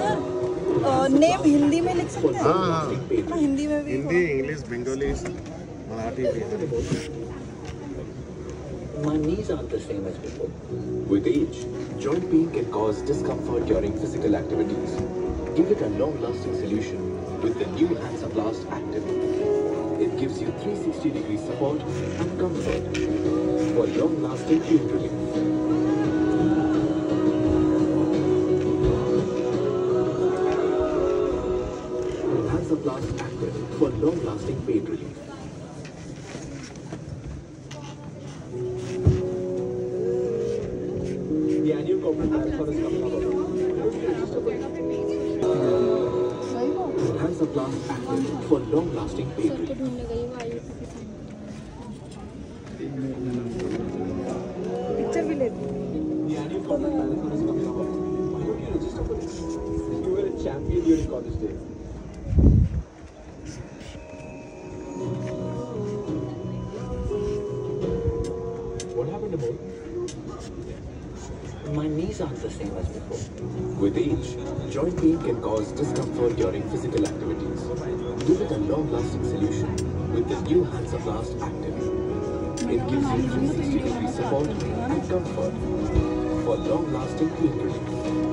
Sir name Hindi में लिख सकते हैं हाँ हाँ हाँ, हिंदी में भी हिंदी इंग्लिश बंगाली मराठी भी है My knees aren't the same as before. With age, joint pain can cause discomfort during physical activities. Give it a long-lasting solution with the new Hansaplast Active. It gives you 360 degree support and comfort for long-lasting pain relief. Hansaplast active for long-lasting pain relief. The annual corporate for this coming up. Hansaplast active for long-lasting pain relief. champion during college days. What happened to both? My knees aren't the same as before. With age, joint pain can cause discomfort during physical activities. Give it a long-lasting solution with the new Hansaplast Active. It gives you 360 degree support and comfort for long-lasting pain relief.